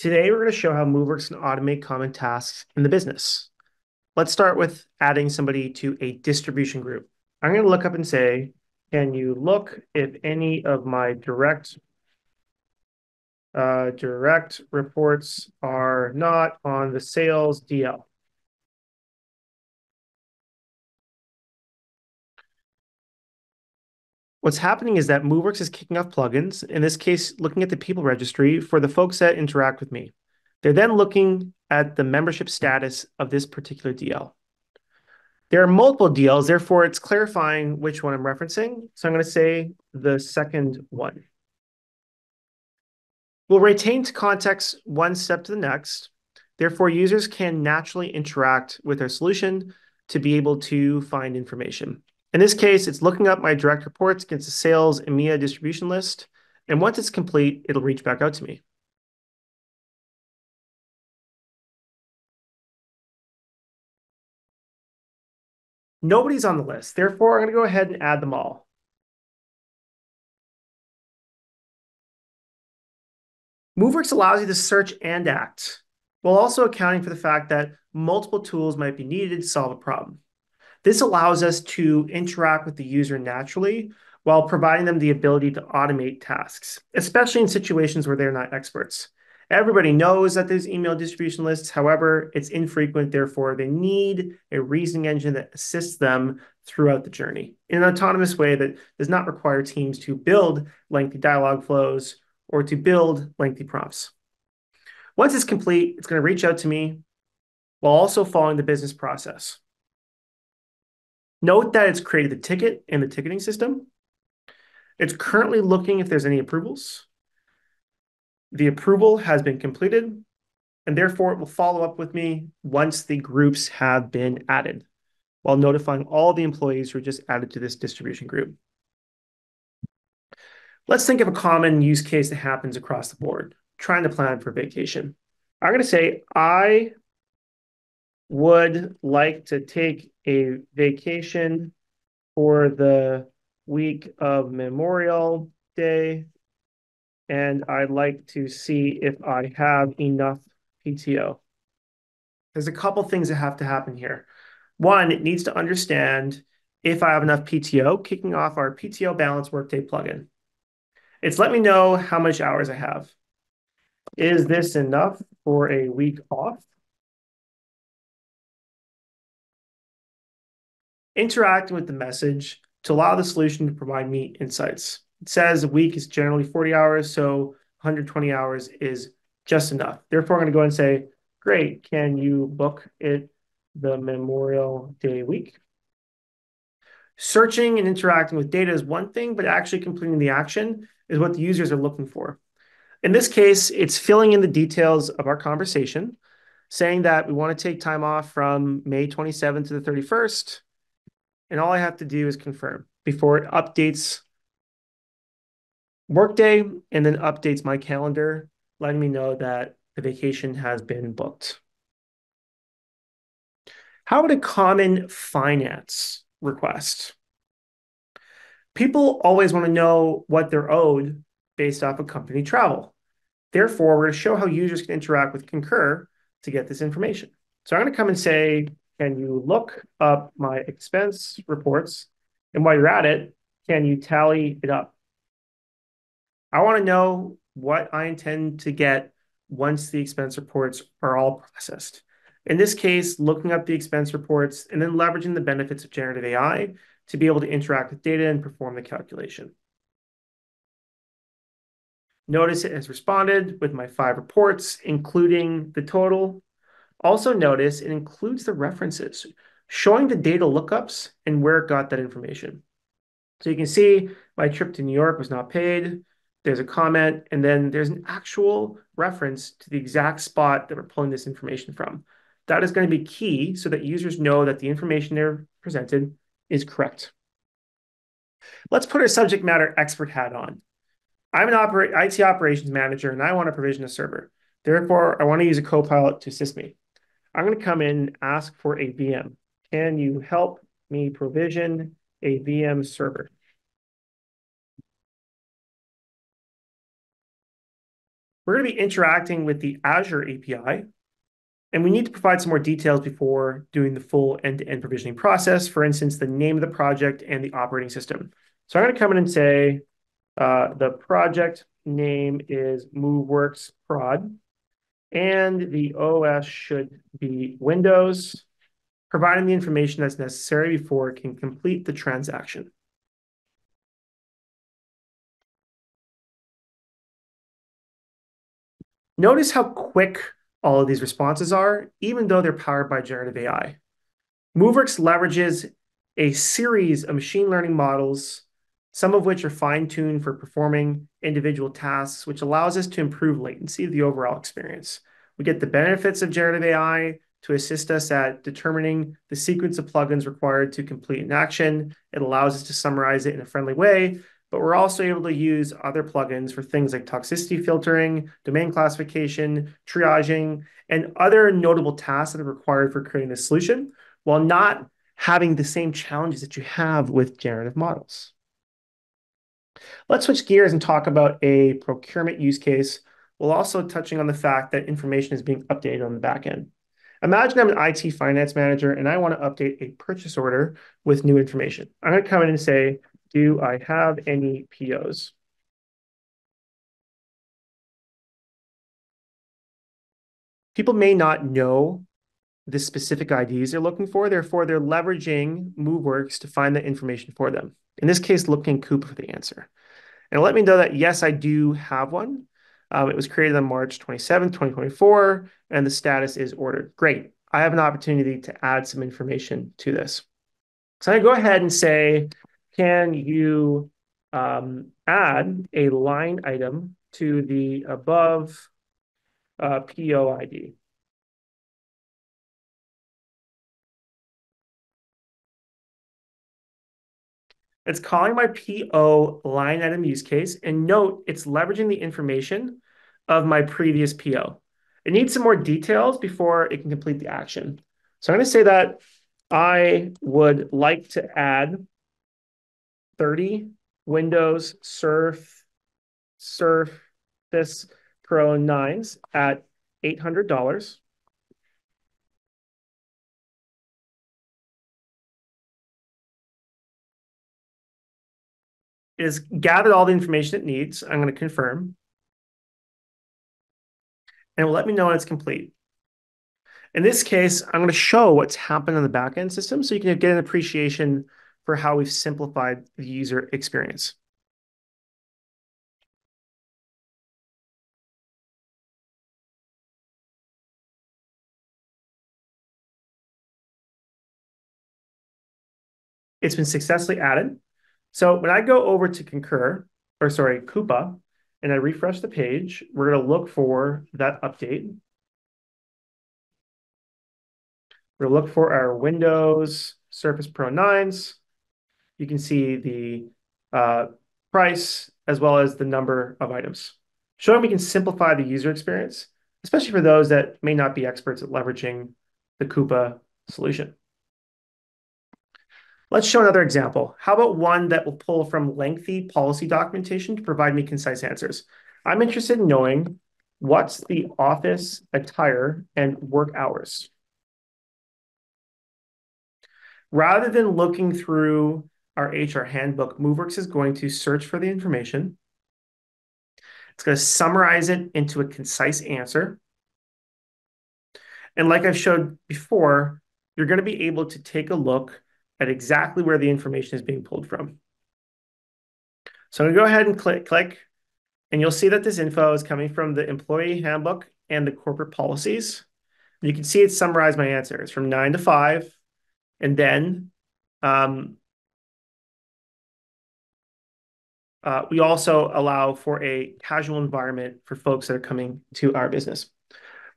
Today, we're going to show how Moveworks can automate common tasks in the business. Let's start with adding somebody to a distribution group. I'm going to look up and say, can you look if any of my direct uh, direct reports are not on the sales DL? What's happening is that Moveworks is kicking off plugins, in this case, looking at the people registry for the folks that interact with me. They're then looking at the membership status of this particular DL. There are multiple DLs, therefore it's clarifying which one I'm referencing. So I'm going to say the second one. We'll retain context one step to the next. Therefore, users can naturally interact with our solution to be able to find information. In this case, it's looking up my direct reports against the sales EMEA distribution list. And once it's complete, it'll reach back out to me. Nobody's on the list. Therefore, I'm going to go ahead and add them all. Moveworks allows you to search and act, while also accounting for the fact that multiple tools might be needed to solve a problem. This allows us to interact with the user naturally while providing them the ability to automate tasks, especially in situations where they're not experts. Everybody knows that there's email distribution lists. However, it's infrequent. Therefore, they need a reasoning engine that assists them throughout the journey in an autonomous way that does not require teams to build lengthy dialogue flows or to build lengthy prompts. Once it's complete, it's going to reach out to me while also following the business process. Note that it's created the ticket in the ticketing system. It's currently looking if there's any approvals. The approval has been completed, and therefore it will follow up with me once the groups have been added, while notifying all the employees who are just added to this distribution group. Let's think of a common use case that happens across the board, trying to plan for vacation. I'm going to say, I would like to take a vacation for the week of Memorial Day, and I'd like to see if I have enough PTO. There's a couple things that have to happen here. One, it needs to understand if I have enough PTO, kicking off our PTO Balance Workday plugin. It's let me know how much hours I have. Is this enough for a week off? Interacting with the message to allow the solution to provide me insights. It says a week is generally 40 hours, so 120 hours is just enough. Therefore, I'm going to go and say, great, can you book it the Memorial Day week? Searching and interacting with data is one thing, but actually completing the action is what the users are looking for. In this case, it's filling in the details of our conversation, saying that we want to take time off from May 27th to the 31st, and all I have to do is confirm before it updates Workday and then updates my calendar, letting me know that the vacation has been booked. How would a common finance request? People always want to know what they're owed based off of company travel. Therefore, we're going to show how users can interact with Concur to get this information. So I'm going to come and say, can you look up my expense reports? And while you're at it, can you tally it up? I want to know what I intend to get once the expense reports are all processed. In this case, looking up the expense reports and then leveraging the benefits of generative AI to be able to interact with data and perform the calculation. Notice it has responded with my five reports, including the total also notice it includes the references, showing the data lookups and where it got that information. So you can see my trip to New York was not paid. There's a comment, and then there's an actual reference to the exact spot that we're pulling this information from. That is going to be key so that users know that the information they're presented is correct. Let's put our subject matter expert hat on. I'm an oper IT operations manager, and I want to provision a server. Therefore, I want to use a Copilot to assist me. I'm going to come in and ask for a VM. Can you help me provision a VM server? we're going to be interacting with the Azure API, and we need to provide some more details before doing the full end-to-end provisioning process. For instance, the name of the project and the operating system. So I'm going to come in and say uh, the project name is MoveWorks Prod, and the OS should be Windows, providing the information that's necessary before it can complete the transaction. Notice how quick all of these responses are, even though they're powered by generative AI. MoveWorks leverages a series of machine learning models, some of which are fine-tuned for performing individual tasks, which allows us to improve latency of the overall experience. We get the benefits of generative AI to assist us at determining the sequence of plugins required to complete an action. It allows us to summarize it in a friendly way, but we're also able to use other plugins for things like toxicity filtering, domain classification, triaging, and other notable tasks that are required for creating this solution while not having the same challenges that you have with generative models. Let's switch gears and talk about a procurement use case while also touching on the fact that information is being updated on the back end. Imagine I'm an IT finance manager and I want to update a purchase order with new information. I'm going to come in and say, do I have any POs? People may not know the specific IDs they're looking for. Therefore, they're leveraging MoveWorks to find the information for them. In this case, looking Coupa for the answer. And let me know that, yes, I do have one. Um, it was created on March 27, 2024, and the status is ordered. Great. I have an opportunity to add some information to this. So I go ahead and say, can you um, add a line item to the above uh, PO ID? It's calling my PO line item use case, and note it's leveraging the information of my previous PO. It needs some more details before it can complete the action. So I'm going to say that I would like to add 30 Windows Surf Surface Pro 9s at $800. Is gathered all the information it needs. I'm going to confirm. And it will let me know when it's complete. In this case, I'm going to show what's happened on the backend system so you can get an appreciation for how we've simplified the user experience. It's been successfully added. So when I go over to Concur, or sorry, Coupa, and I refresh the page, we're going to look for that update. We're going to look for our Windows Surface Pro 9s. You can see the uh, price as well as the number of items. Showing we can simplify the user experience, especially for those that may not be experts at leveraging the Coupa solution. Let's show another example. How about one that will pull from lengthy policy documentation to provide me concise answers? I'm interested in knowing what's the office attire and work hours. Rather than looking through our HR handbook, MoveWorks is going to search for the information. It's going to summarize it into a concise answer. And like I've showed before, you're going to be able to take a look at exactly where the information is being pulled from. So I'm to go ahead and click, click, and you'll see that this info is coming from the employee handbook and the corporate policies. You can see it summarized my answers from nine to five, and then um, uh, we also allow for a casual environment for folks that are coming to our business.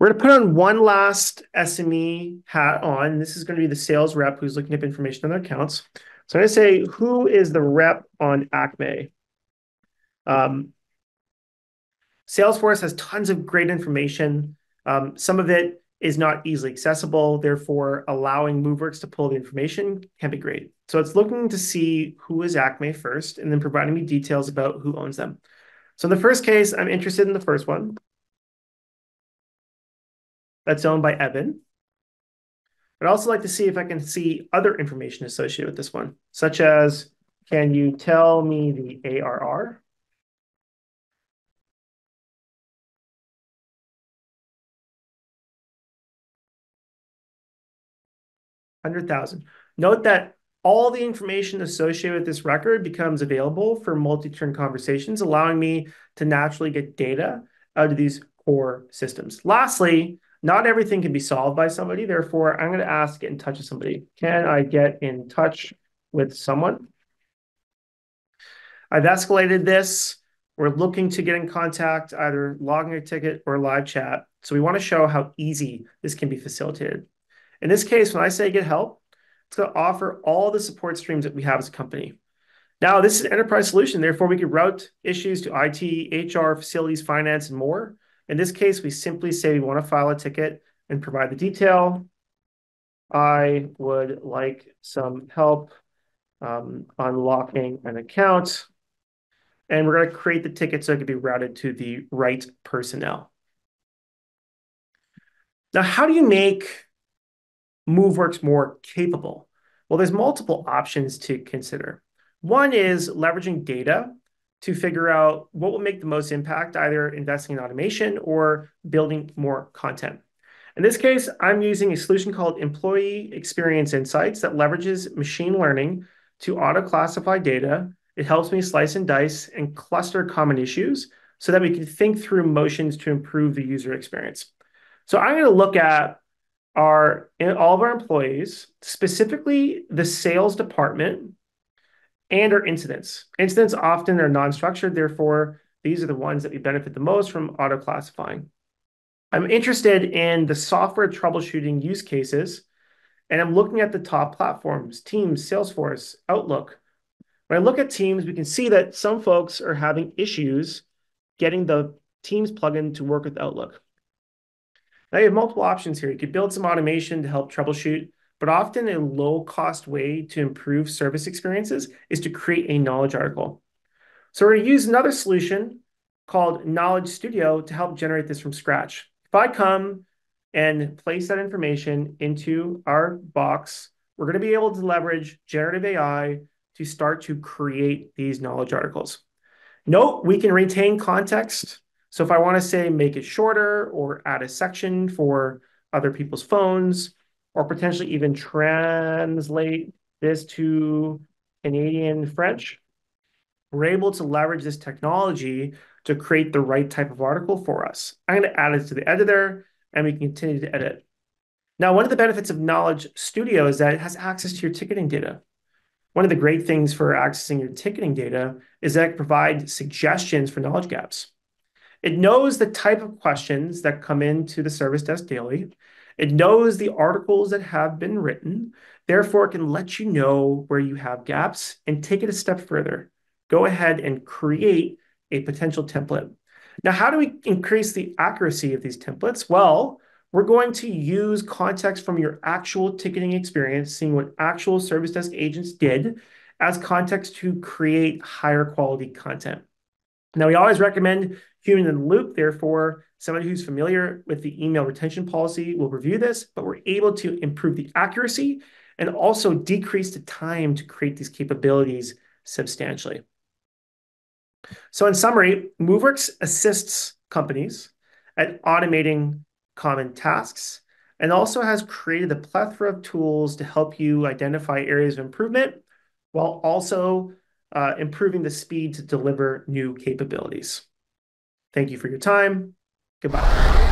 We're going to put on one last SME hat on. This is going to be the sales rep who's looking up information on their accounts. So I'm going to say, who is the rep on Acme? Um, Salesforce has tons of great information. Um, some of it is not easily accessible. Therefore, allowing MoveWorks to pull the information can be great. So it's looking to see who is Acme first and then providing me details about who owns them. So in the first case, I'm interested in the first one. That's owned by Evan. I'd also like to see if I can see other information associated with this one, such as, can you tell me the ARR? Hundred thousand. Note that all the information associated with this record becomes available for multi-turn conversations, allowing me to naturally get data out of these core systems. Lastly, not everything can be solved by somebody. Therefore, I'm going to ask get in touch with somebody. Can I get in touch with someone? I've escalated this. We're looking to get in contact, either logging a ticket or live chat. So we want to show how easy this can be facilitated. In this case, when I say get help, it's going to offer all the support streams that we have as a company. Now, this is an enterprise solution. Therefore, we can route issues to IT, HR, facilities, finance, and more. In this case, we simply say we want to file a ticket and provide the detail. I would like some help um, unlocking an account. And we're going to create the ticket so it can be routed to the right personnel. Now, how do you make MoveWorks more capable? Well, there's multiple options to consider. One is leveraging data to figure out what will make the most impact, either investing in automation or building more content. In this case, I'm using a solution called Employee Experience Insights that leverages machine learning to auto-classify data. It helps me slice and dice and cluster common issues so that we can think through motions to improve the user experience. So I'm going to look at our all of our employees, specifically the sales department and our incidents. Incidents often are non-structured, therefore, these are the ones that we benefit the most from auto-classifying. I'm interested in the software troubleshooting use cases, and I'm looking at the top platforms, Teams, Salesforce, Outlook. When I look at Teams, we can see that some folks are having issues getting the Teams plugin to work with Outlook. Now you have multiple options here. You could build some automation to help troubleshoot, but often a low-cost way to improve service experiences is to create a knowledge article. So we're going to use another solution called Knowledge Studio to help generate this from scratch. If I come and place that information into our box, we're going to be able to leverage generative AI to start to create these knowledge articles. Note, we can retain context so if I want to say make it shorter or add a section for other people's phones, or potentially even translate this to Canadian French, we're able to leverage this technology to create the right type of article for us. I'm going to add it to the editor, and we can continue to edit. Now, one of the benefits of Knowledge Studio is that it has access to your ticketing data. One of the great things for accessing your ticketing data is that it provides suggestions for knowledge gaps. It knows the type of questions that come into the service desk daily. It knows the articles that have been written. Therefore, it can let you know where you have gaps and take it a step further. Go ahead and create a potential template. Now, how do we increase the accuracy of these templates? Well, we're going to use context from your actual ticketing experience, seeing what actual service desk agents did as context to create higher quality content. Now, we always recommend human in the loop. Therefore, somebody who's familiar with the email retention policy will review this, but we're able to improve the accuracy and also decrease the time to create these capabilities substantially. So in summary, MoveWorks assists companies at automating common tasks and also has created a plethora of tools to help you identify areas of improvement while also uh, improving the speed to deliver new capabilities. Thank you for your time. Goodbye.